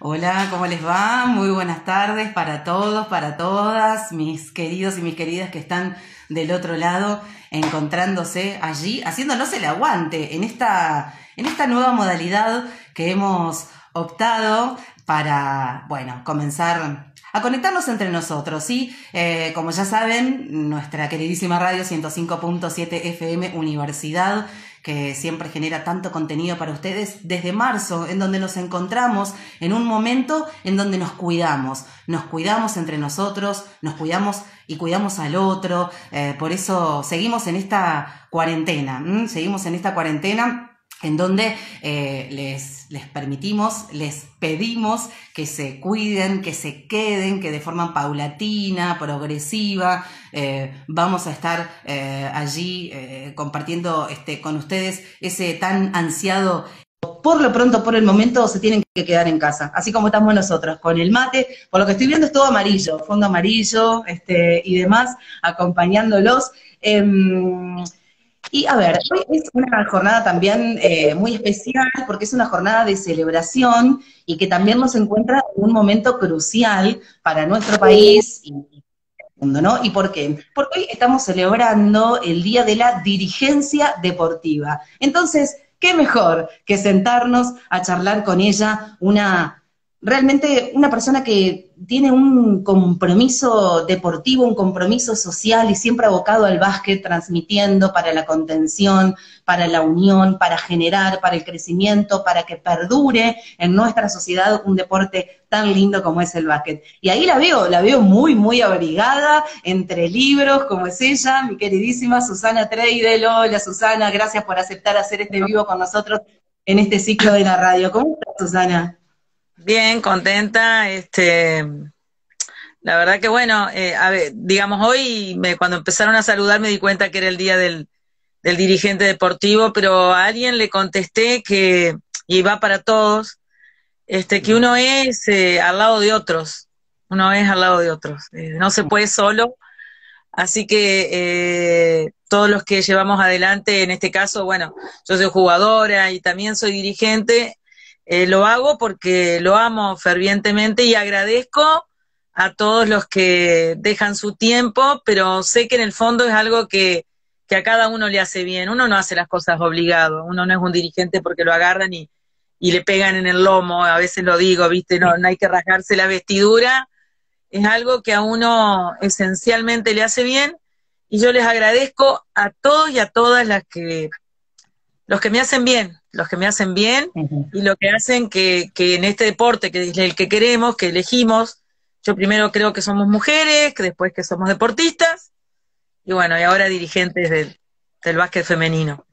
Hola, ¿cómo les va? Muy buenas tardes para todos, para todas, mis queridos y mis queridas que están del otro lado, encontrándose allí, haciéndonos el aguante en esta, en esta nueva modalidad que hemos optado para, bueno, comenzar a conectarnos entre nosotros, ¿sí? Eh, como ya saben, nuestra queridísima radio 105.7 FM Universidad que siempre genera tanto contenido para ustedes desde marzo, en donde nos encontramos en un momento en donde nos cuidamos, nos cuidamos entre nosotros, nos cuidamos y cuidamos al otro, eh, por eso seguimos en esta cuarentena, seguimos en esta cuarentena en donde eh, les, les, permitimos, les pedimos que se cuiden, que se queden, que de forma paulatina, progresiva, eh, vamos a estar eh, allí compartiendo este, con ustedes ese tan ansiado. Por lo pronto, por el momento, se tienen que quedar en casa, así como estamos nosotros, con el mate. Por lo que estoy viendo es todo amarillo, fondo amarillo este, y demás, acompañándolos. Em, y a ver, hoy es una jornada también eh, muy especial porque es una jornada de celebración y que también nos encuentra en un momento crucial para nuestro país y, el mundo, ¿no? ¿Y por qué? Porque hoy estamos celebrando el Día de la Dirigencia Deportiva. Entonces, ¿qué mejor que sentarnos a charlar con ella una realmente una persona que tiene un compromiso deportivo, un compromiso social y siempre abocado al básquet, transmitiendo para la contención, para la unión, para generar, para el crecimiento, para que perdure en nuestra sociedad un deporte tan lindo como es el básquet. Y ahí la veo, la veo muy, muy abrigada entre libros, como es ella, mi queridísima Susana Treidel. Hola Susana, gracias por aceptar hacer este vivo con nosotros en este ciclo de la radio. ¿Cómo estás, Susana? Bien, contenta. Este, la verdad que bueno, eh, a ver, digamos hoy me, cuando empezaron a saludar me di cuenta que era el día del, del dirigente deportivo, pero a alguien le contesté que, y va para todos, este, que uno es eh, al lado de otros, uno es al lado de otros, eh, no se puede solo, así que todos los que llevamos adelante, en este caso, bueno, yo soy jugadora y también soy dirigente, eh, lo hago porque lo amo fervientemente y agradezco a todos los que dejan su tiempo, pero sé que en el fondo es algo que, a cada uno le hace bien. Uno no hace las cosas obligado, uno no es un dirigente porque lo agarran y, y le pegan en el lomo, a veces lo digo, viste, no, no hay que rasgarse la vestidura, es algo que a uno esencialmente le hace bien y yo les agradezco a todos y a todas las que los que me hacen bien, los que me hacen bien y lo que hacen que, que, en este deporte, que es el que queremos, que elegimos, yo primero creo que somos mujeres, que después que somos deportistas, y bueno, y ahora dirigentes del, del básquet femenino.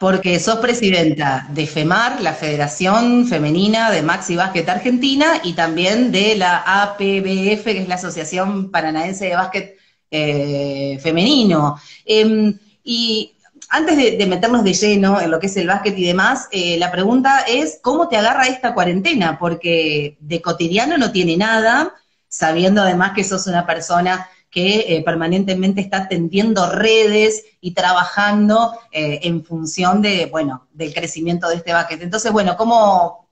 Porque sos presidenta de FEMAR, la Federación Femenina de Maxi Básquet Argentina, y también de la APBF, que es la Asociación Paranaense de Básquet eh, Femenino. Em, y antes de, meternos de lleno en lo que es el básquet y demás, eh, la pregunta es, ¿cómo te agarra esta cuarentena? Porque de cotidiano no tiene nada, sabiendo además que sos una persona que eh, permanentemente está tendiendo redes y trabajando eh, en función de, bueno, del crecimiento de este básquet. Entonces, bueno, ¿cómo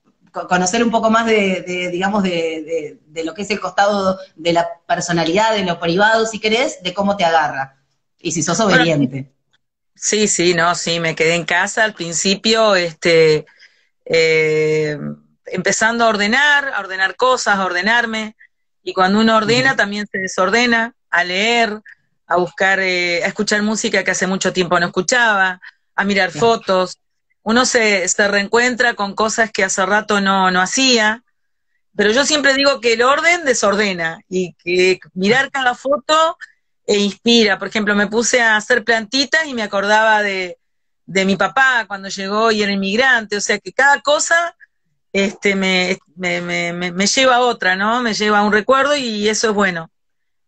conocer un poco más de, digamos, de, de, lo que es el costado de la personalidad, de lo privado, si querés, de cómo te agarra? Y si sos obediente. Sí, sí, no, sí, me quedé en casa al principio, este, eh, empezando a ordenar, a ordenar cosas, a ordenarme, y cuando uno ordena también se desordena, a leer, a buscar, eh, a escuchar música que hace mucho tiempo no escuchaba, a mirar fotos, uno se, se reencuentra con cosas que hace rato no, no hacía, pero yo siempre digo que el orden desordena y que mirar cada foto e inspira. Por ejemplo, me puse a hacer plantitas y me acordaba de, de mi papá cuando llegó y era inmigrante, o sea que cada cosa este, me, me, me, me, lleva a otra, ¿no? Me lleva a un recuerdo y eso es bueno,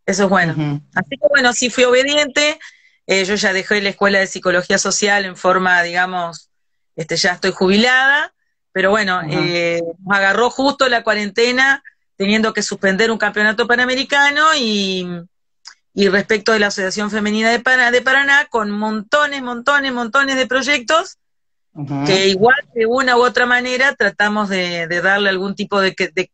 eso es bueno. Así que bueno, sí fui obediente, eh, yo ya dejé la escuela de psicología social en forma, digamos, este, ya estoy jubilada, pero bueno, eh, nos agarró justo la cuarentena teniendo que suspender un campeonato panamericano y y respecto de la Asociación Femenina de Paraná, de Paraná con montones, montones, montones de proyectos que igual de una u otra manera tratamos de, darle algún tipo de, de,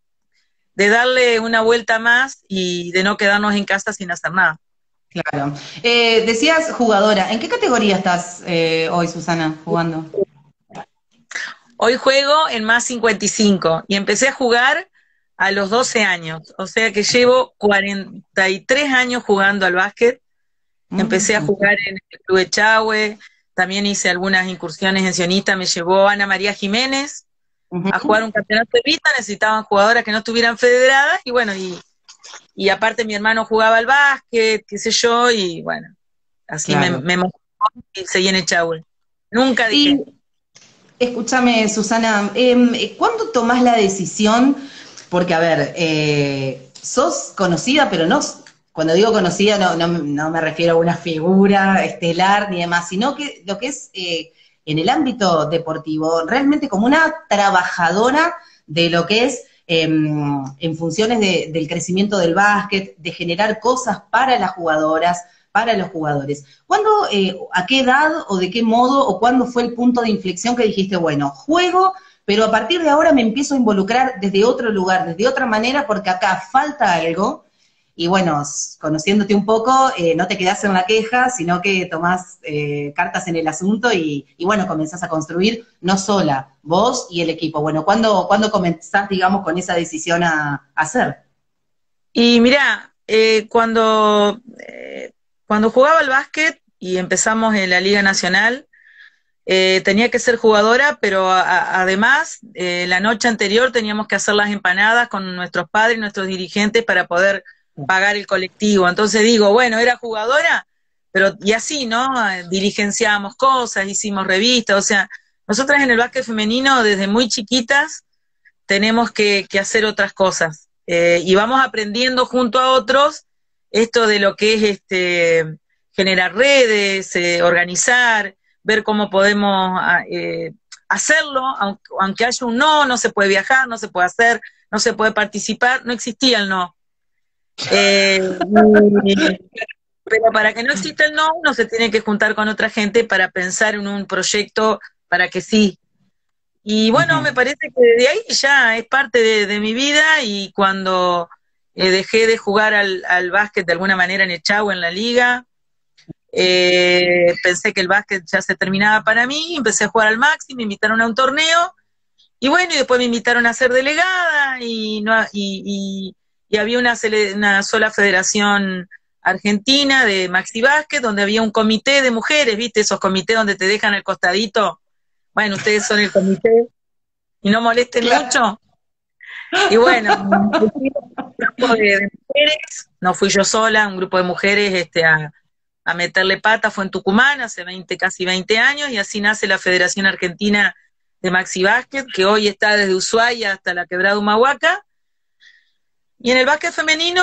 de, darle una vuelta más y de no quedarnos en casa sin hacer nada. Claro. Eh, decías jugadora, ¿en qué categoría estás eh, hoy, Susana, jugando? Hoy juego en más 55 y empecé a jugar a los 12 años, o sea que llevo 43 años jugando al básquet. Mm. Empecé a jugar en el Club Echagüe, también hice algunas incursiones en Sionista, me llevó Ana María Jiménez a jugar un campeonato de vista, necesitaban jugadoras que no estuvieran federadas, y bueno, y, y aparte mi hermano jugaba al básquet, qué sé yo, y bueno, así me, me y seguí en Echagüe. Nunca dije. escúchame, Susana, eh, ¿cuándo tomás la decisión? Porque, a ver, eh, sos conocida, pero no cuando digo conocida no, no, me refiero a una figura estelar ni demás, sino que lo que es eh, en el ámbito deportivo, realmente como una trabajadora de lo que es em, en funciones del crecimiento del básquet, de generar cosas para las jugadoras, para los jugadores. ¿Cuándo, eh, a qué edad o de qué modo o cuándo fue el punto de inflexión que dijiste, bueno, juego, pero a partir de ahora me empiezo a involucrar desde otro lugar, desde otra manera, porque acá falta algo y bueno, conociéndote un poco, eh, no te quedás en la queja, sino que tomás eh, cartas en el asunto y, bueno, comenzás a construir no sola, vos y el equipo. Bueno, ¿cuándo, ¿cuándo comenzás, digamos, con esa decisión a, hacer? Y mira, eh, cuando, cuando jugaba al básquet y empezamos en la Liga Nacional, tenía que ser jugadora, pero además, la noche anterior teníamos que hacer las empanadas con nuestros padres nuestros dirigentes para poder pagar el colectivo. Entonces digo, bueno, era jugadora, pero y así, ¿no? Diligenciamos cosas, hicimos revistas, o sea, nosotras en el básquet femenino desde muy chiquitas tenemos que, hacer otras cosas eh, y vamos aprendiendo junto a otros esto de lo que es este generar redes, eh, organizar, ver cómo podemos ah, eh, hacerlo, aunque, aunque haya un no, no se puede viajar, no se puede hacer, no se puede participar, no existía el no. Eh, pero para que no exista el no, uno se tiene que juntar con otra gente para pensar en un proyecto para que sí. Y bueno, me parece que de ahí ya es parte de, mi vida y cuando eh, dejé de jugar al, al, básquet de alguna manera en Echagua, en la liga, eh, pensé que el básquet ya se terminaba para mí, empecé a jugar al Maxi, me invitaron a un torneo y bueno, y después me invitaron a ser delegada y, no, y y había una, una sola federación argentina de maxi básquet, donde había un comité de mujeres, ¿viste? Esos comités donde te dejan el costadito. Bueno, ustedes son el comité y no molesten mucho. Y bueno, un grupo de, mujeres, no fui yo sola, un grupo de mujeres este, a, a meterle pata, fue en Tucumán hace 20, casi 20 años, y así nace la Federación Argentina de Maxi Básquet, que hoy está desde Ushuaia hasta la quebrada Humahuaca, y en el básquet femenino,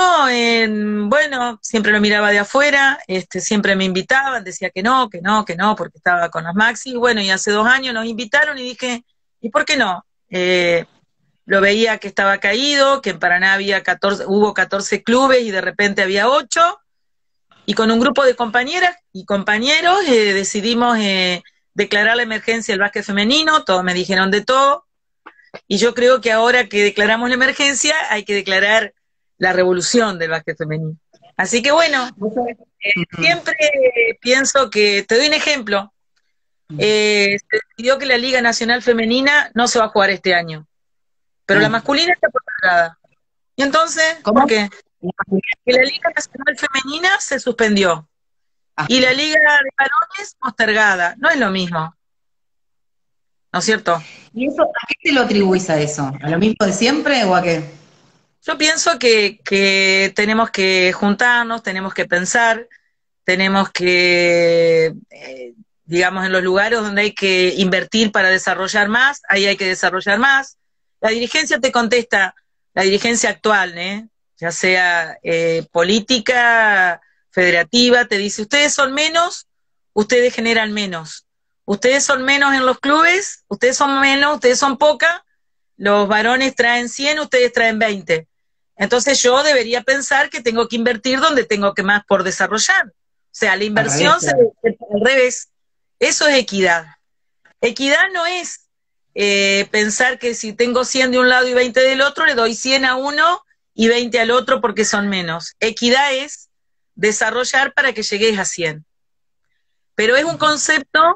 bueno, siempre lo miraba de afuera, este, siempre me invitaban, decía que no, que no, que no, porque estaba con los Maxi. Y bueno, y hace dos años nos invitaron y dije, ¿y por qué no? Eh, lo veía que estaba caído, que en Paraná había 14, hubo 14 clubes y de repente había 8. Y con un grupo de compañeras y compañeros eh, decidimos eh, declarar la emergencia del básquet femenino, todos me dijeron de todo, y yo creo que ahora que declaramos la emergencia, hay que declarar la revolución del básquet femenino. Así que bueno, eh, siempre pienso que, te doy un ejemplo, eh, se decidió que la Liga Nacional Femenina no se va a jugar este año, pero la masculina está postergada. Y entonces, ¿cómo ¿por qué? Que la Liga Nacional Femenina se suspendió ah. y la Liga de Varones postergada. No es lo mismo. ¿no es cierto? ¿Y eso a qué te lo atribuís a eso? ¿A lo mismo de siempre o a qué? Yo pienso que, tenemos que juntarnos, tenemos que pensar, tenemos que, eh, digamos, en los lugares donde hay que invertir para desarrollar más, ahí hay que desarrollar más. La dirigencia te contesta, la dirigencia actual, ¿eh? Ya sea eh, política, federativa, te dice, ustedes son menos, ustedes generan menos ustedes son menos en los clubes, ustedes son menos, ustedes son poca, los varones traen 100, ustedes traen 20. Entonces yo debería pensar que tengo que invertir donde tengo que más por desarrollar. O sea, la inversión se al revés. Eso es equidad. Equidad no es eh, pensar que si tengo 100 de un lado y 20 del otro, le doy 100 a uno y 20 al otro porque son menos. Equidad es desarrollar para que llegues a 100. Pero es un concepto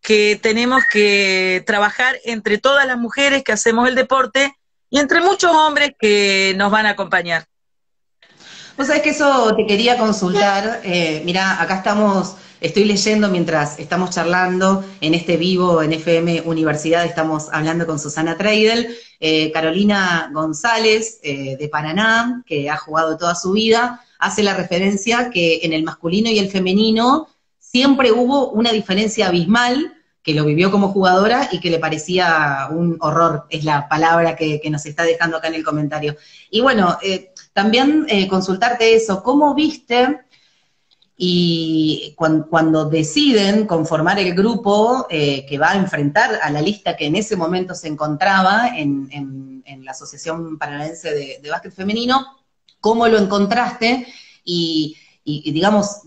que tenemos que trabajar entre todas las mujeres que hacemos el deporte y entre muchos hombres que nos van a acompañar. Vos sabés que eso te quería consultar. Eh, mira, acá estamos, estoy leyendo mientras estamos charlando en este vivo en FM Universidad, estamos hablando con Susana Treidel, eh, Carolina González eh, de Paraná, que ha jugado toda su vida, hace la referencia que en el masculino y el femenino siempre hubo una diferencia abismal que lo vivió como jugadora y que le parecía un horror, es la palabra que, nos está dejando acá en el comentario. Y bueno, eh, también eh, consultarte eso, ¿cómo viste y cuando, deciden conformar el grupo eh, que va a enfrentar a la lista que en ese momento se encontraba en, la Asociación Paranaense de, Básquet Femenino, ¿cómo lo encontraste? y digamos,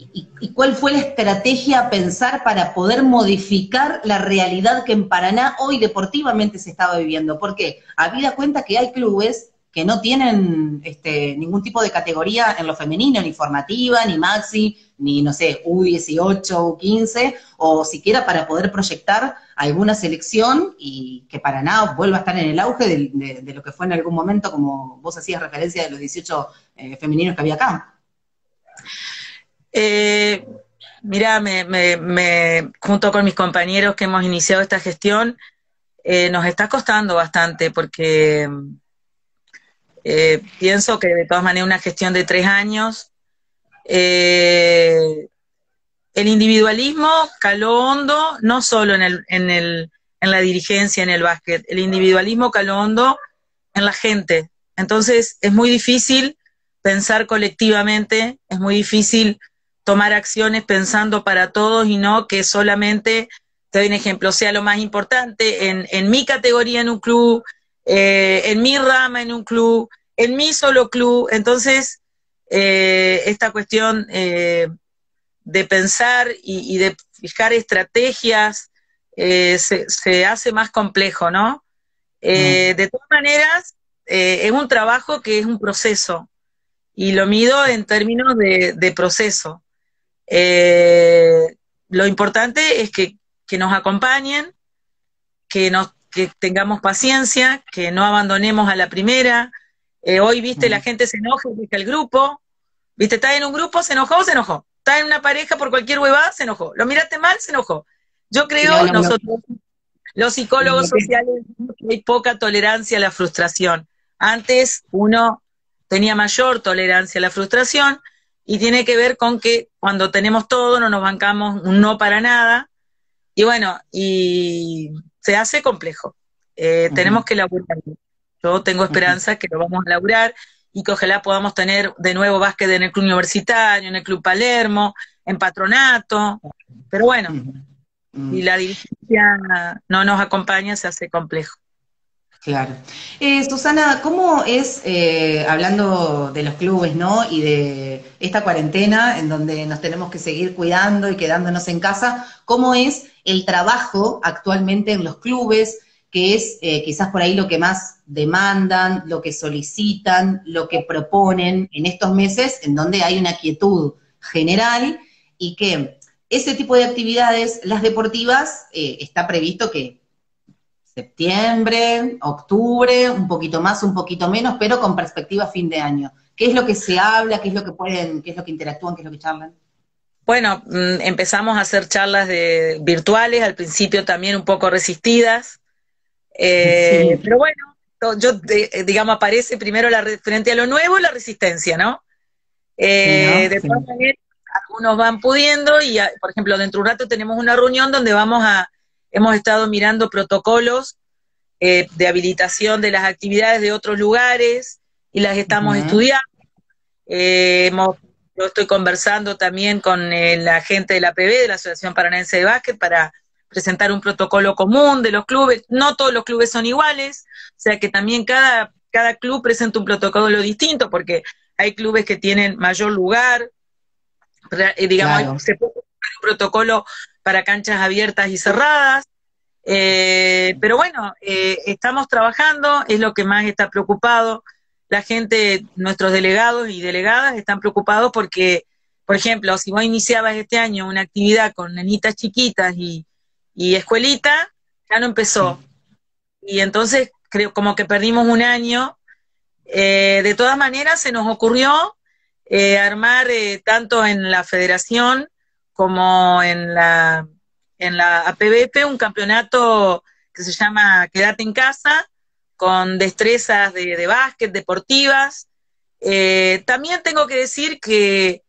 ¿Y, cuál fue la estrategia a pensar para poder modificar la realidad que en Paraná hoy deportivamente se estaba viviendo? Porque habida cuenta que hay clubes que no tienen este, ningún tipo de categoría en lo femenino, ni formativa, ni maxi, ni, no sé, U18, U15, o siquiera para poder proyectar alguna selección y que Paraná vuelva a estar en el auge de, lo que fue en algún momento, como vos hacías referencia de los 18 eh, femeninos que había acá. Eh, mira, me, junto con mis compañeros que hemos iniciado esta gestión, eh, nos está costando bastante porque eh, pienso que de todas maneras una gestión de tres años, el individualismo caló hondo, no solo en, el, en, el, en la dirigencia, en el básquet, el individualismo caló hondo en la gente. Entonces es muy difícil pensar colectivamente, es muy difícil tomar acciones pensando para todos y no que solamente, te doy un ejemplo, sea lo más importante en, en mi categoría en un club, eh, en mi rama en un club, en mi solo club. Entonces, eh, esta cuestión eh, de pensar y, de fijar estrategias se, se, hace más complejo, ¿no? Mm. De todas maneras, es un trabajo que es un proceso y lo mido en términos de, de proceso. Eh, lo importante es que, nos acompañen, que, nos, que tengamos paciencia, que no abandonemos a la primera. Eh, hoy, viste, la gente se enoja, viste el grupo, viste, está en un grupo, se enojó, se enojó. Está en una pareja por cualquier huevada, se enojó. Lo miraste mal, se enojó. Yo creo, nosotros, los psicólogos sociales, hay poca tolerancia a la frustración. Antes uno tenía mayor tolerancia a la frustración, y tiene que ver con que cuando tenemos todo no nos bancamos un no para nada y bueno, y se hace complejo. Eh, tenemos que laburar. Yo tengo esperanza que lo vamos a laburar y que ojalá podamos tener de nuevo básquet en el club universitario, en el club Palermo, en patronato, pero bueno, si la dirigencia no nos acompaña se hace complejo. Claro. Eh, Susana, ¿cómo es, eh, hablando de los clubes, ¿no? Y de esta cuarentena en donde nos tenemos que seguir cuidando y quedándonos en casa, ¿cómo es el trabajo actualmente en los clubes? que es eh, quizás por ahí lo que más demandan, lo que solicitan, lo que proponen en estos meses en donde hay una quietud general y que ese tipo de actividades, las deportivas, está previsto que septiembre, octubre, un poquito más, un poquito menos, pero con perspectiva fin de año. ¿Qué es lo que se habla? ¿Qué es lo que pueden, qué es lo que interactúan? ¿Qué es lo que charlan? Bueno, mm, empezamos a hacer charlas de, virtuales, al principio también un poco resistidas, eh, pero bueno, yo eh, digamos aparece primero la frente a lo nuevo la resistencia, ¿no? Eh, de todas maneras, algunos van pudiendo y, por ejemplo, dentro de un rato tenemos una reunión donde vamos a Hemos estado mirando protocolos eh, de habilitación de las actividades de otros lugares y las estamos estudiando. Eh, yo estoy conversando también con eh, la gente de la PB, de la Asociación Paranaense de Básquet, para presentar un protocolo común de los clubes. No todos los clubes son iguales, o sea que también cada, cada club presenta un protocolo distinto, porque hay clubes que tienen mayor lugar, digamos, se puede un protocolo para canchas abiertas y cerradas. Eh, pero bueno, eh, estamos trabajando, es lo que más está preocupado. La gente, nuestros delegados y delegadas están preocupados porque, por ejemplo, si vos iniciabas este año una actividad con nenitas chiquitas y, y escuelita, ya no empezó. Y entonces creo como que perdimos un año. Eh, de todas maneras, se nos ocurrió armar tanto en la federación como en la, en la APBP un campeonato que se llama Quédate en casa, con destrezas de, de básquet, deportivas. también tengo que decir que,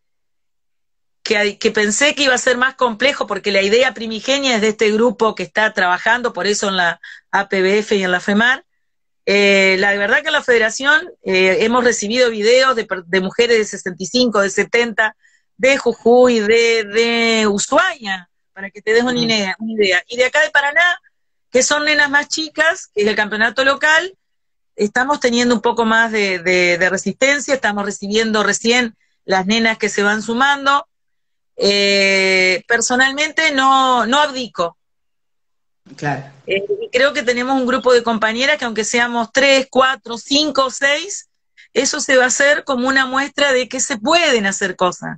que, que, pensé que iba a ser más complejo porque la idea primigenia es de este grupo que está trabajando, por eso en la APBF y en la FEMAR, eh, la verdad que en la federación eh, hemos recibido videos de, mujeres de 65, de 70, de Jujuy, de, de Ushuaia, para que te des una idea, Y de acá de Paraná, que son nenas más chicas, que es el campeonato local, estamos teniendo un poco más de, resistencia, estamos recibiendo recién las nenas que se van sumando. Eh, personalmente no, no abdico, Claro. Eh, creo que tenemos un grupo de compañeras que aunque seamos tres, cuatro, cinco, seis, eso se va a hacer como una muestra de que se pueden hacer cosas.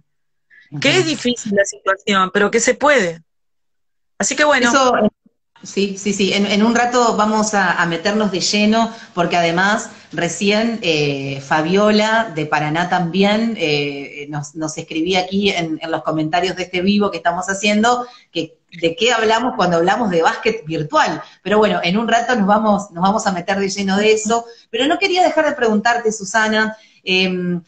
Que es difícil la situación, pero que se puede. Así que bueno. Sí, sí, sí. En, un rato vamos a, meternos de lleno, porque además recién eh, Fabiola de Paraná también eh, nos, escribía aquí en, los comentarios de este vivo que estamos haciendo, que de qué hablamos cuando hablamos de básquet virtual. Pero bueno, en un rato nos vamos, nos vamos a meter de lleno de eso. Pero no quería dejar de preguntarte, Susana, em,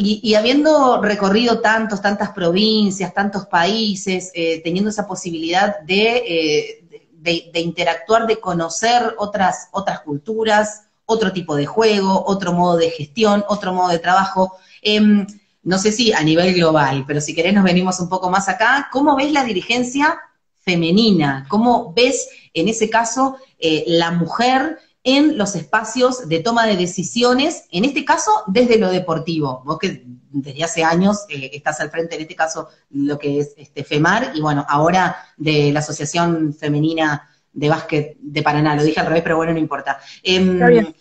y, habiendo recorrido tantos, tantas provincias, tantos países, eh, teniendo esa posibilidad de de, interactuar, de conocer otras, otras culturas, otro tipo de juego, otro modo de gestión, otro modo de trabajo. Em, no sé si a nivel global, pero si querés nos venimos un poco más acá. ¿Cómo ves la dirigencia femenina? ¿Cómo ves en ese caso eh, la mujer en los espacios de toma de decisiones, en este caso desde lo deportivo? Vos que desde hace años eh, estás al frente, en este caso, lo que es este FEMAR, y bueno, ahora de la Asociación Femenina de Básquet de Paraná, lo dije al revés, pero bueno, no importa. Eh,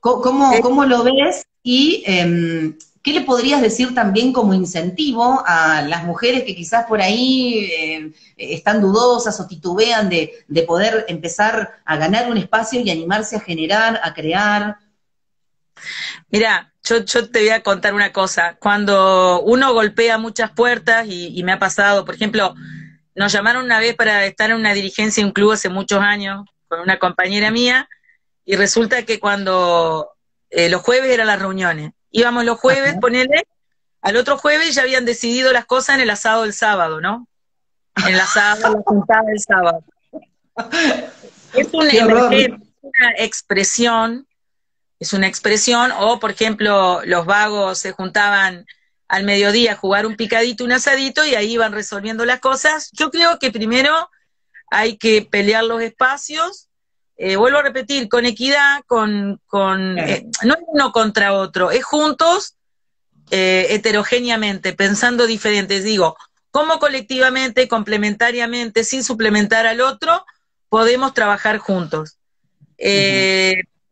¿cómo, ¿cómo, lo ves? Y em, ¿qué le podrías decir también como incentivo a las mujeres que quizás por ahí eh, están dudosas o titubean de, de poder empezar a ganar un espacio y animarse a generar, a crear? Mira, yo, te voy a contar una cosa. Cuando uno golpea muchas puertas, y, me ha pasado, por ejemplo, nos llamaron una vez para estar en una dirigencia de un club hace muchos años con una compañera mía, y resulta que cuando eh, los jueves eran las reuniones, íbamos los jueves, ponele, al otro jueves ya habían decidido las cosas en el asado del sábado, ¿no? En el asado, la juntada del sábado. Es una expresión es una expresión, o por ejemplo, los vagos se juntaban al mediodía a jugar un picadito, un asadito, y ahí iban resolviendo las cosas. Yo creo que primero hay que pelear los espacios, eh, vuelvo a repetir, con equidad, con, con eh, no es uno contra otro, es juntos, eh, heterogéneamente, pensando diferentes. Digo, cómo colectivamente, complementariamente, sin suplementar al otro, podemos trabajar juntos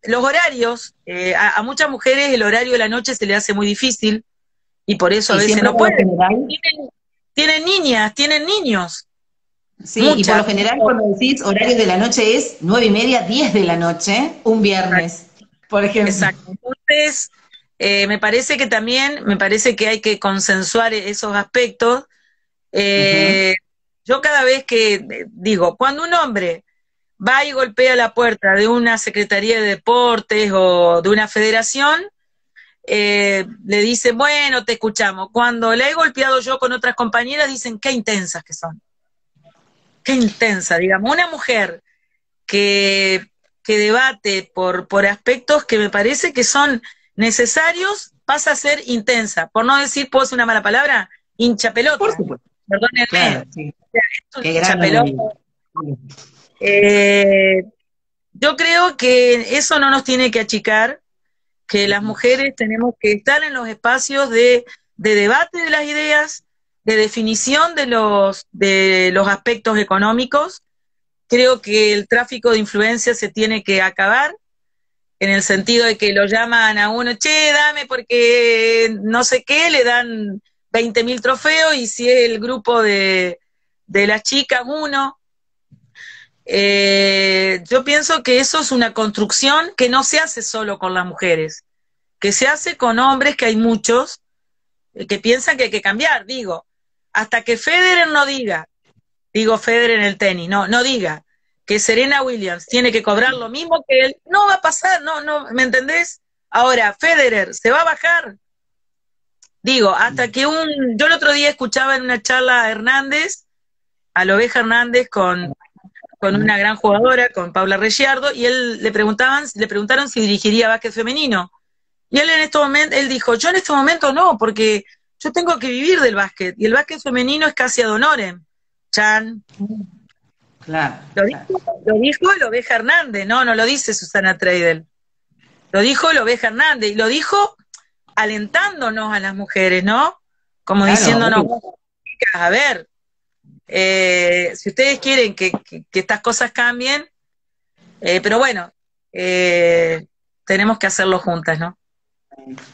los horarios, eh, a, muchas mujeres el horario de la noche se le hace muy difícil y por eso a veces no pueden. Tienen, niñas, tienen niños. Sí, y por lo general cuando decís horarios de la noche es nueve y media, diez de la noche, un viernes, por ejemplo. Exacto. Entonces, eh, me parece que también, me parece que hay que consensuar esos aspectos. Eh, yo cada vez que digo, cuando un hombre va y golpea la puerta de una Secretaría de Deportes o de una federación, eh, le dice, bueno, te escuchamos. Cuando le he golpeado yo con otras compañeras, dicen, qué intensas que son. Qué intensa, digamos. Una mujer que, que debate por, por aspectos que me parece que son necesarios, pasa a ser intensa. Por no decir, puedo decir una mala palabra, hincha pelota. Por supuesto. Perdónenme. hincha pelota. Eh, yo creo que eso no nos tiene que achicar, que las mujeres tenemos que estar en los espacios de, debate de las ideas, de definición de los, de los aspectos económicos. Creo que el tráfico de influencias se tiene que acabar en el sentido de que lo llaman a uno, che, dame porque no sé qué, le dan 20 mil trofeos y si es el grupo de, de las chicas uno. Eh, yo pienso que eso es una construcción que no se hace solo con las mujeres, que se hace con hombres, que hay muchos, eh, que piensan que hay que cambiar. Digo, hasta que Federer no diga, digo Federer en el tenis, no, no diga que Serena Williams tiene que cobrar lo mismo que él, no va a pasar, no, no, ¿me entendés? Ahora, Federer se va a bajar. Digo, hasta que un, yo el otro día escuchaba en una charla a Hernández, a Loveja Hernández con, con una gran jugadora, con Paula Reggiardo, y él le preguntaban, le preguntaron si dirigiría básquet femenino. Y él en este momento, él dijo, yo en este momento no, porque yo tengo que vivir del básquet, y el básquet femenino es casi ad honorem. Chan. Claro. Lo dijo, lo dijo Loveja Hernández, no, no lo dice Susana Treidel. Lo dijo Loveja Hernández, y lo dijo alentándonos a las mujeres, ¿no? Como diciéndonos, a ver, eh, si ustedes quieren que, estas cosas cambien, eh, pero bueno, eh, tenemos que hacerlo juntas, ¿no?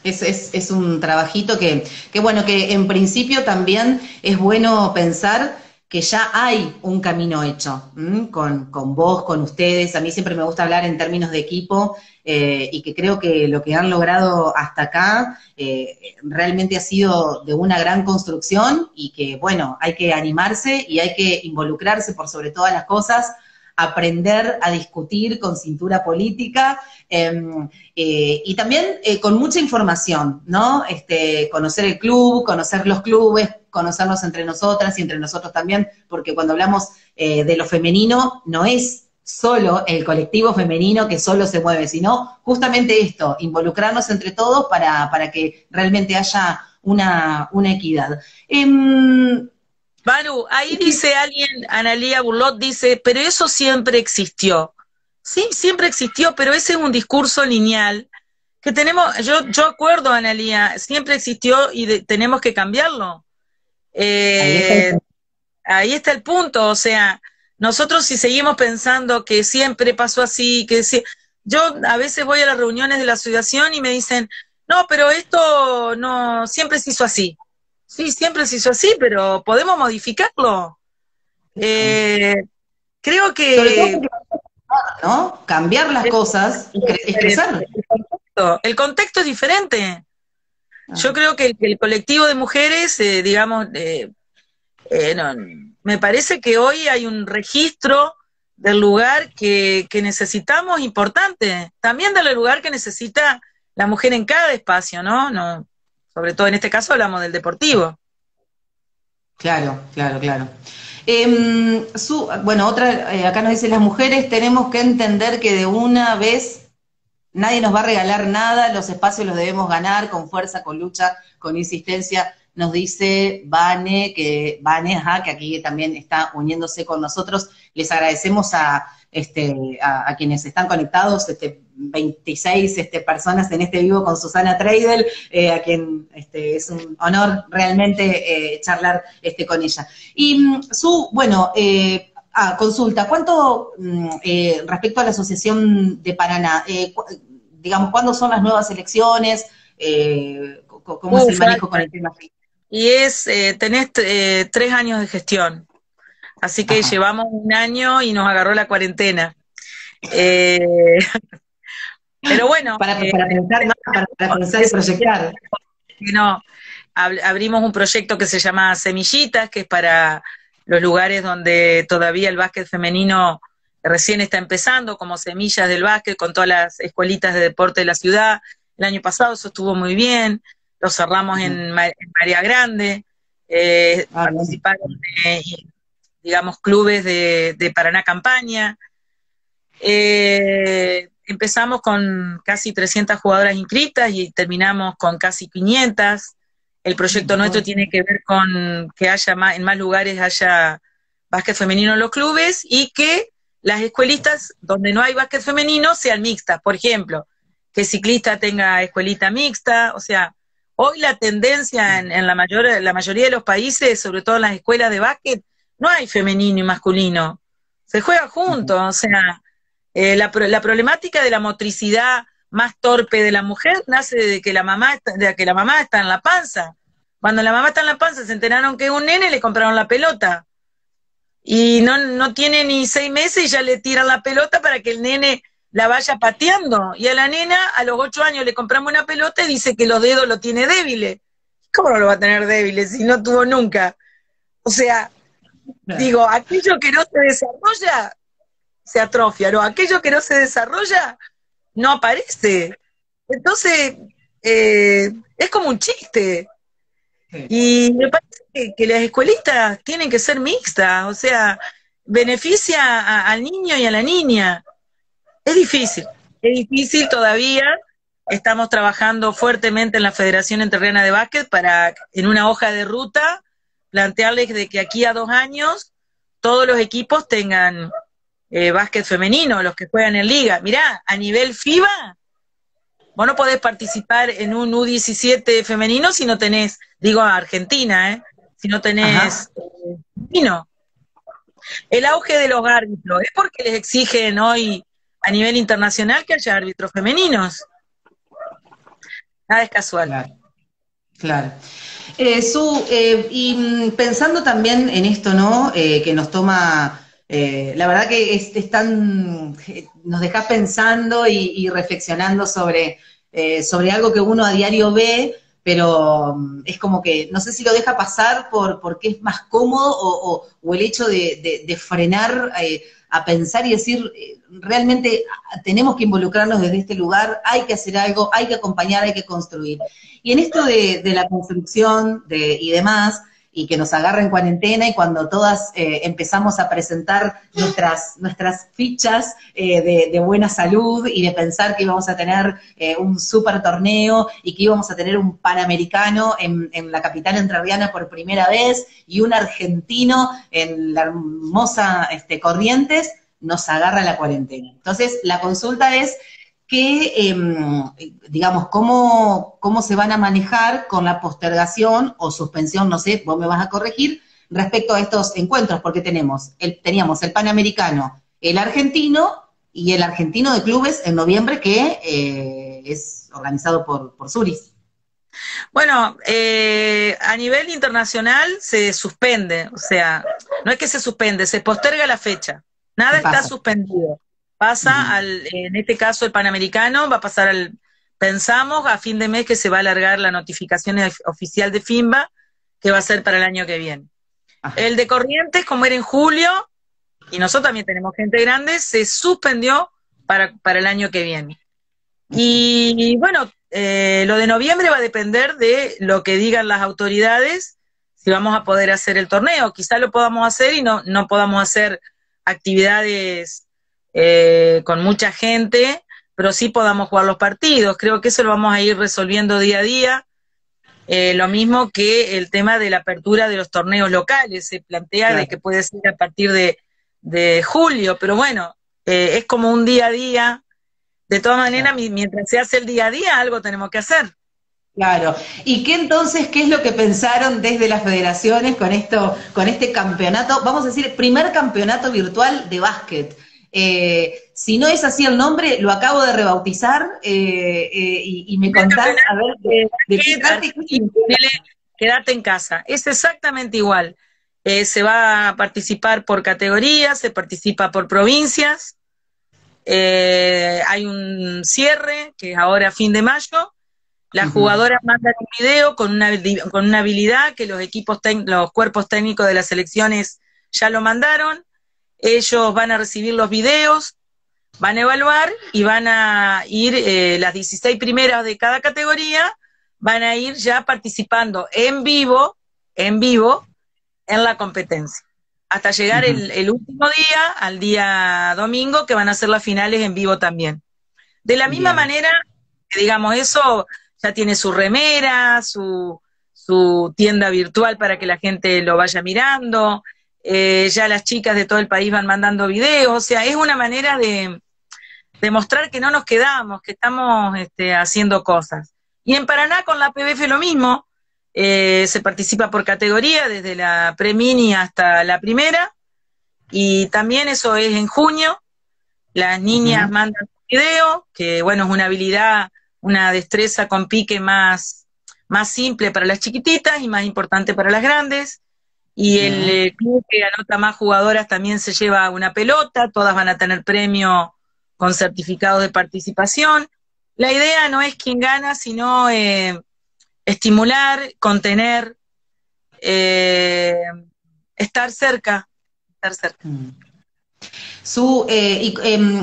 Es, es, es un trabajito que, que, bueno, que en principio también es bueno pensar que ya hay un camino hecho con, con, vos, con ustedes. A mí siempre me gusta hablar en términos de equipo eh, y que creo que lo que han logrado hasta acá eh, realmente ha sido de una gran construcción y que, bueno, hay que animarse y hay que involucrarse por sobre todas las cosas aprender a discutir con cintura política em, eh, y también con mucha información, ¿no? Este, conocer el club, conocer los clubes, conocernos entre nosotras y entre nosotros también, porque cuando hablamos de lo femenino no es solo el colectivo femenino que solo se mueve, sino justamente esto, involucrarnos entre todos para, para que realmente haya una, una equidad. Eh, Manu, ahí dice alguien, Analía Burlot dice, pero eso siempre existió. Sí, siempre existió, pero ese es un discurso lineal que tenemos, yo, yo acuerdo, Analía, siempre existió y tenemos que cambiarlo. Eh, ahí está el punto, o sea, nosotros si seguimos pensando que siempre pasó así, que si, yo a veces voy a las reuniones de la asociación y me dicen, no, pero esto no siempre se hizo así. Sí, siempre se hizo así, pero podemos modificarlo. Eh, creo que... ¿no? Cambiar las cosas es crecer. El contexto, es diferente. Yo creo que el, colectivo de mujeres, eh, digamos, eh, no, me parece que hoy hay un registro del lugar que, necesitamos importante, también del lugar que necesita la mujer en cada espacio, ¿no? no sobre todo en este caso hablamos del deportivo. Claro, claro, claro. Em, bueno, otra, eh, acá nos dice, las mujeres tenemos que entender que de una vez nadie nos va a regalar nada, los espacios los debemos ganar con fuerza, con lucha, con insistencia nos dice Vane, que Vane, ajá, que aquí también está uniéndose con nosotros. Les agradecemos a, este, a, quienes están conectados, este, 26 este, personas en este vivo con Susana Treidel, eh, a quien este, es un honor realmente eh, charlar este, con ella. Y mm, su, bueno, eh, ah, consulta, ¿cuánto mm, respecto a la Asociación de Paraná, digamos, cuándo son las nuevas elecciones? ¿Cómo es el manejo con el tema? y es, eh, tenés eh, tres años de gestión. Así que llevamos un año y nos agarró la cuarentena. Eh, pero bueno. Para, para pensar, para, pensar y proyectar. No, abrimos un proyecto que se llama Semillitas, que es para los lugares donde todavía el básquet femenino recién está empezando, como semillas del básquet, con todas las escuelitas de deporte de la ciudad. El año pasado eso estuvo muy bien lo cerramos en, María Grande, eh, ah, participaron, digamos, clubes de, Paraná Campaña. Eh, empezamos con casi 300 jugadoras inscritas y terminamos con casi 500. El proyecto nuestro tiene que ver con que haya más, en más lugares haya básquet femenino en los clubes y que las escuelitas donde no hay básquet femenino sean mixtas. Por ejemplo, que ciclista tenga escuelita mixta, o sea, Hoy la tendencia en, la, mayor, la mayoría de los países, sobre todo en las escuelas de básquet, no hay femenino y masculino. Se juega juntos, o sea, eh, la, la, problemática de la motricidad más torpe de la mujer nace de que la mamá de que la mamá está en la panza. Cuando la mamá está en la panza se enteraron que es un nene, le compraron la pelota. Y no, no tiene ni seis meses y ya le tiran la pelota para que el nene la vaya pateando. Y a la nena, a los ocho años, le compramos una pelota y dice que los dedos lo tiene débiles. ¿Cómo no lo va a tener débiles si no tuvo nunca? O sea, digo, aquello que no se desarrolla, se atrofia, ¿no? Aquello que no se desarrolla, no aparece. Entonces, eh, es como un chiste. Y me parece que, las escuelitas tienen que ser mixtas, o sea, beneficia al niño y a la niña. Es difícil, es difícil todavía. Estamos trabajando fuertemente en la Federación Entrerriana de Básquet para, en una hoja de ruta, plantearles de que aquí a dos años todos los equipos tengan eh, básquet femenino, los que juegan en liga. Mirá, a nivel FIBA, vos no podés participar en un U17 femenino si no tenés, digo Argentina, ¿eh? si no tenés eh, El auge de los árbitros es porque les exigen hoy a nivel internacional que haya árbitros femeninos. Nada es casual. Claro. Eh, Su, eh, y mm, pensando también en esto, ¿no? Eh, que nos toma, la verdad que es, tan, nos deja pensando y, reflexionando sobre, sobre algo que uno a diario ve, pero mm, es como que no sé si lo deja pasar por porque es más cómodo o, o, el hecho de, de frenar a pensar y decir, eh, realmente tenemos que involucrarnos desde este lugar, hay que hacer algo, hay que acompañar, hay que construir. Y en esto de, la construcción de, y demás, y que nos agarra en cuarentena y cuando todas eh, empezamos a presentar nuestras, nuestras fichas eh, de, buena salud y de pensar que íbamos a tener eh, un super torneo y que íbamos a tener un panamericano en, en, la capital entrerriana por primera vez y un argentino en la hermosa este, Corrientes, nos agarra la cuarentena. Entonces, la consulta es que, em, digamos, cómo, cómo se van a manejar con la postergación o suspensión, no sé, vos me vas a corregir, respecto a estos encuentros, porque tenemos el, teníamos el Panamericano, el argentino y el argentino de clubes en noviembre que eh, es organizado por, por Suris. Bueno, eh, a nivel internacional se suspende, o sea, no es que se suspende, se posterga la fecha, nada está suspendido. Pasa al, en este caso el Panamericano, va a pasar al, pensamos a fin de mes que se va a alargar la notificación oficial de FIMBA, que va a ser para el año que viene. El de Corrientes, como era en julio, y nosotros también tenemos gente grande, se suspendió para, para el año que viene. Y, bueno, eh, lo de noviembre va a depender de lo que digan las autoridades, si vamos a poder hacer el torneo. Quizá lo podamos hacer y no, no podamos hacer actividades eh, con mucha gente, pero sí podamos jugar los partidos. Creo que eso lo vamos a ir resolviendo día a día. Eh, lo mismo que el tema de la apertura de los torneos locales. Se plantea de que puede ser a partir de, julio, pero bueno, eh, es como un día a día. De todas maneras, mientras se hace el día a día, algo tenemos que hacer. Claro. ¿Y qué entonces, qué es lo que pensaron desde las federaciones con esto, con este campeonato, vamos a decir, primer campeonato virtual de básquet? Eh, si no es así el nombre, lo acabo de rebautizar eh, eh, y, me contás a ver de, qué Quédate en casa. Es exactamente igual. se va a participar por categorías, se participa por provincias. hay un cierre, que es ahora a fin de mayo. Las jugadoras mandan un video con una, con una habilidad que los equipos, los cuerpos técnicos de las selecciones ya lo mandaron ellos van a recibir los videos, van a evaluar y van a ir, eh, las 16 primeras de cada categoría, van a ir ya participando en vivo, en vivo, en la competencia. Hasta llegar el, último día, al día domingo, que van a ser las finales en vivo también. De la misma manera, digamos, eso ya tiene su remera, su, su tienda virtual para que la gente lo vaya mirando, eh, ya las chicas de todo el país van mandando videos, o sea, es una manera de, demostrar que no nos quedamos, que estamos este, haciendo cosas. Y en Paraná con la PBF lo mismo, eh, se participa por categoría, desde la pre-mini hasta la primera, y también eso es en junio, las niñas mandan un video, que bueno, es una habilidad, una destreza con pique más, más simple para las chiquititas y más importante para las grandes. Y el eh, club que anota más jugadoras también se lleva una pelota, todas van a tener premio con certificado de participación. La idea no es quién gana, sino eh, estimular, contener, eh, estar cerca, estar cerca. Mm. Su, y, em,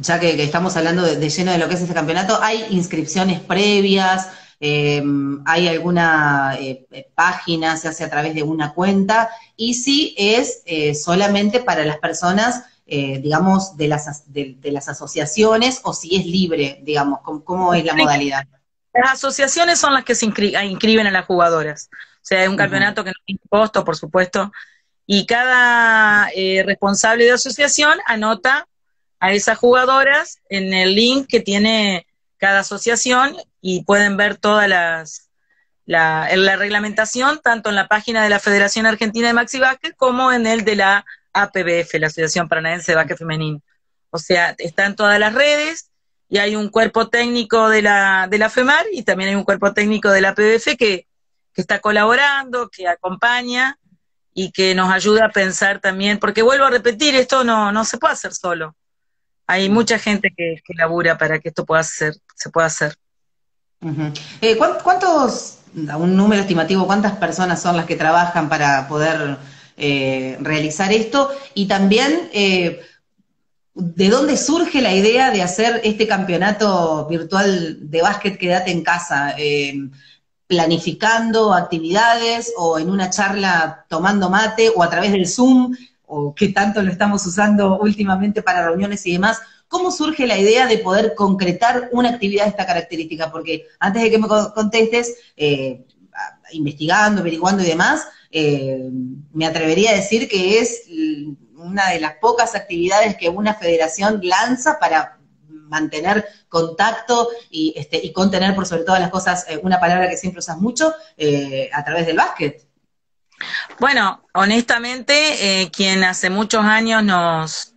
ya que, estamos hablando de, lleno de lo que es este campeonato, ¿hay inscripciones previas? Eh, hay alguna eh, página, se hace a través de una cuenta, y si es eh, solamente para las personas, eh, digamos, de las, de, las asociaciones, o si es libre, digamos, ¿cómo, es la modalidad? Las asociaciones son las que se inscriben a las jugadoras. O sea, es un campeonato que no tiene costo, por supuesto, y cada responsable de asociación anota a esas jugadoras en el link que tiene cada asociación y pueden ver todas las la, la reglamentación tanto en la página de la Federación Argentina de Maxi Básquet como en el de la APBF, la Asociación Paranaense de Básquet Femenino. O sea, está en todas las redes y hay un cuerpo técnico de la, de la FEMAR y también hay un cuerpo técnico de la APBF que, que está colaborando, que acompaña y que nos ayuda a pensar también, porque vuelvo a repetir, esto no, no se puede hacer solo. Hay mucha gente que, que labura para que esto pueda ser, se pueda hacer. Eh, ¿Cuántos, un número estimativo, cuántas personas son las que trabajan para poder eh, realizar esto? Y también, eh, ¿de dónde surge la idea de hacer este campeonato virtual de básquet Quédate en casa? ¿Planificando actividades o en una charla tomando mate o a través del Zoom? ¿O qué tanto lo estamos usando últimamente para reuniones y demás? ¿Cómo surge la idea de poder concretar una actividad de esta característica? Porque antes de que me contestes, eh, investigando, averiguando y demás, eh, me atrevería a decir que es una de las pocas actividades que una federación lanza para mantener contacto y, este, contener por sobre todas las cosas eh, una palabra que siempre usas mucho a través del básquet. Bueno, honestamente, quien hace muchos años nos,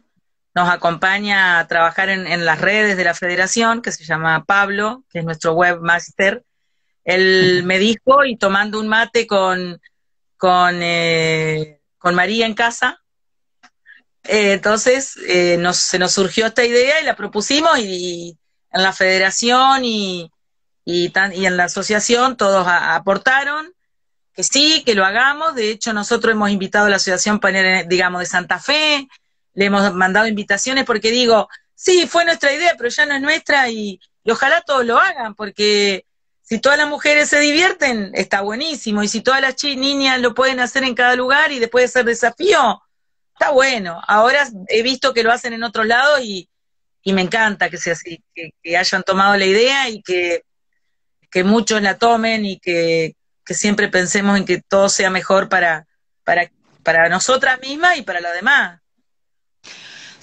nos acompaña a trabajar en, las redes de la federación, que se llama Pablo, que es nuestro webmaster. Él me dijo, y tomando un mate con, con, eh, con María en casa, eh, entonces eh, nos, se nos surgió esta idea y la propusimos y, en la federación y, y, y en la asociación todos aportaron que sí, que lo hagamos. De hecho, nosotros hemos invitado a la Asociación Panera, digamos, de Santa Fe, le hemos mandado invitaciones porque digo, sí, fue nuestra idea, pero ya no es nuestra y, ojalá todos lo hagan, porque si todas las mujeres se divierten, está buenísimo, y si todas las niñas lo pueden hacer en cada lugar y después de ser desafío, está bueno. Ahora he visto que lo hacen en otros lados y, me encanta que sea así, que, hayan tomado la idea y que, que muchos la tomen y que, que siempre pensemos en que todo sea mejor para, para, para nosotras mismas y para los demás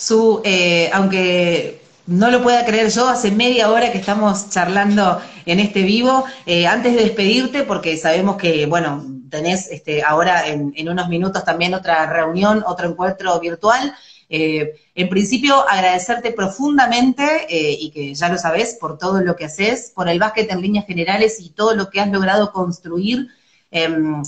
su, eh, aunque no lo pueda creer yo, hace media hora que estamos charlando en este vivo. Eh, antes de despedirte, porque sabemos que, bueno, tenés este, ahora en, unos minutos también otra reunión, otro encuentro virtual. Eh, en principio, agradecerte profundamente, y que ya lo sabes, por todo lo que haces, por el básquet en líneas generales y todo lo que has logrado construir. Em,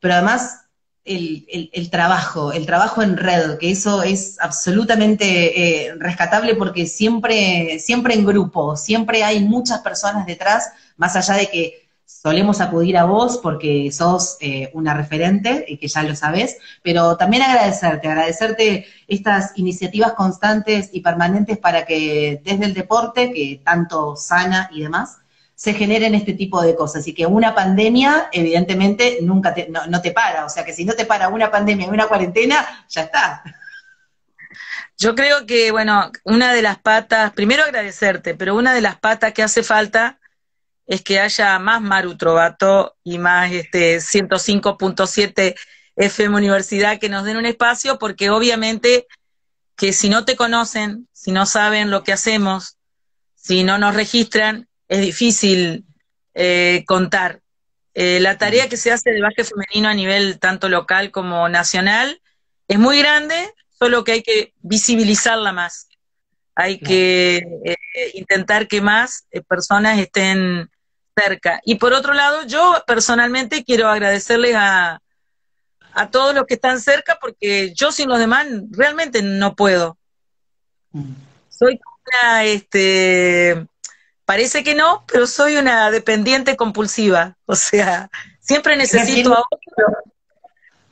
pero además, el, el, trabajo, el trabajo en red, que eso es absolutamente eh, rescatable porque siempre, siempre en grupo, siempre hay muchas personas detrás, más allá de que solemos acudir a vos porque sos eh, una referente, y que ya lo sabes, pero también agradecerte, agradecerte estas iniciativas constantes y permanentes para que desde el deporte, que tanto sana y demás, se generen este tipo de cosas. Y que una pandemia, evidentemente, nunca te, no, te para. O sea que si no te para una pandemia y una cuarentena, ya está. Yo creo que, bueno, una de las patas, primero agradecerte, pero una de las patas que hace falta es que haya más Maru Trovato y más este 105.7 FM Universidad que nos den un espacio, porque obviamente que si no te conocen, si no saben lo que hacemos, si no nos registran, es difícil eh, contar. Eh, la tarea que se hace de básquet femenino a nivel tanto local como nacional es muy grande, solo que hay que visibilizarla más. Hay que eh, intentar que más personas estén cerca. Y por otro lado, yo personalmente quiero agradecerles a, a todos los que están cerca porque yo sin los demás realmente no puedo. Mm. Soy una, este, parece que no, pero soy una dependiente compulsiva. O sea, siempre necesito a otros,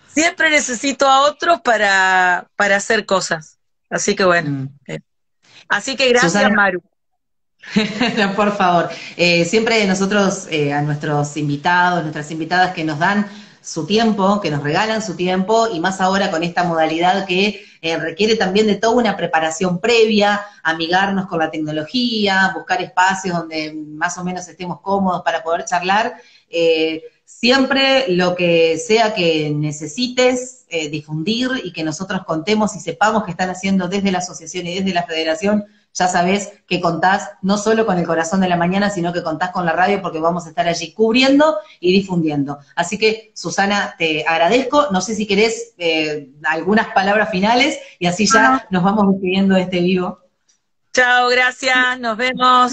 siempre necesito a otros para, para hacer cosas. Así que bueno. Mm. Eh, así que gracias, Maru. Por favor, eh, siempre nosotros eh, a nuestros invitados, nuestras invitadas que nos dan su tiempo, que nos regalan su tiempo, y más ahora con esta modalidad que eh, requiere también de toda una preparación previa, amigarnos con la tecnología, buscar espacios donde más o menos estemos cómodos para poder charlar. Eh, siempre lo que sea que necesites eh, difundir y que nosotros contemos y sepamos que están haciendo desde la asociación y desde la federación, ya sabés que contás no solo con el corazón de la mañana, sino que contás con la radio porque vamos a estar allí cubriendo y difundiendo. Así que, Susana, te agradezco. No sé si querés eh, algunas palabras finales y así ya nos vamos despidiendo de este vivo. Chao, gracias, nos vemos.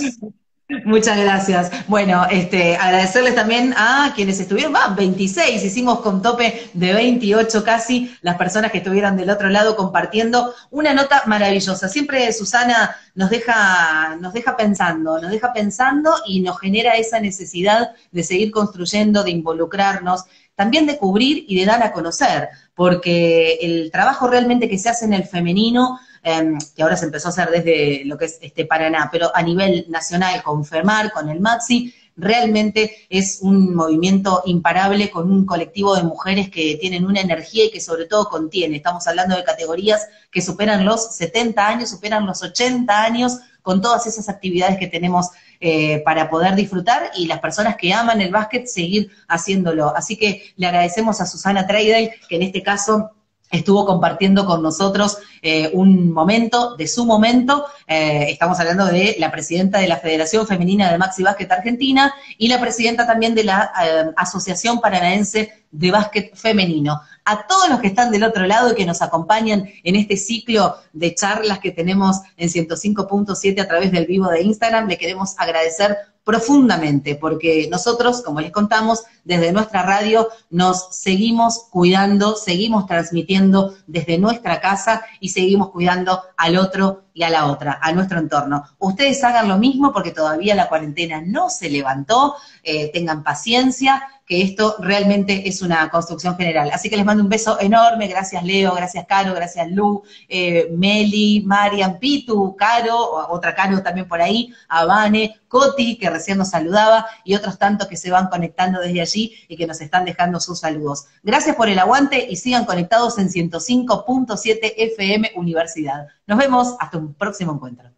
Muchas gracias. Bueno, este, agradecerles también a quienes estuvieron, va, 26, hicimos con tope de 28 casi, las personas que estuvieron del otro lado compartiendo una nota maravillosa. Siempre Susana nos deja, nos deja pensando, nos deja pensando y nos genera esa necesidad de seguir construyendo, de involucrarnos, también de cubrir y de dar a conocer, porque el trabajo realmente que se hace en el femenino Em, que ahora se empezó a hacer desde lo que es este Paraná, pero a nivel nacional con FEMAR, con el MAXI, realmente es un movimiento imparable con un colectivo de mujeres que tienen una energía y que sobre todo contiene. Estamos hablando de categorías que superan los 70 años, superan los 80 años, con todas esas actividades que tenemos eh, para poder disfrutar y las personas que aman el básquet seguir haciéndolo. Así que le agradecemos a Susana Treidel, que en este caso estuvo compartiendo con nosotros eh, un momento, de su momento. Eh, estamos hablando de la presidenta de la Federación Femenina de Maxi Básquet Argentina y la presidenta también de la eh, Asociación Paranaense de Básquet Femenino. A todos los que están del otro lado y que nos acompañan en este ciclo de charlas que tenemos en 105.7 a través del vivo de Instagram, le queremos agradecer profundamente, porque nosotros, como les contamos, desde nuestra radio nos seguimos cuidando, seguimos transmitiendo desde nuestra casa y seguimos cuidando al otro y a la otra, a nuestro entorno. Ustedes hagan lo mismo porque todavía la cuarentena no se levantó, eh, tengan paciencia, que esto realmente es una construcción general. Así que les mando un beso enorme, gracias Leo, gracias Caro, gracias Lu, eh, Meli, Marian, Pitu, Caro, otra Caro también por ahí, Avane, Coti, que recién nos saludaba, y otros tantos que se van conectando desde allí y que nos están dejando sus saludos. Gracias por el aguante y sigan conectados en 105.7 FM Universidad. Nos vemos hasta un próximo encuentro.